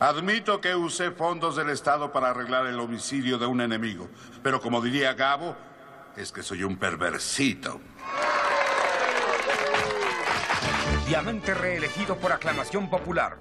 Admito que usé fondos del Estado para arreglar el homicidio de un enemigo, pero como diría Gabo, es que soy un perversito. Diamante reelegido por aclamación popular.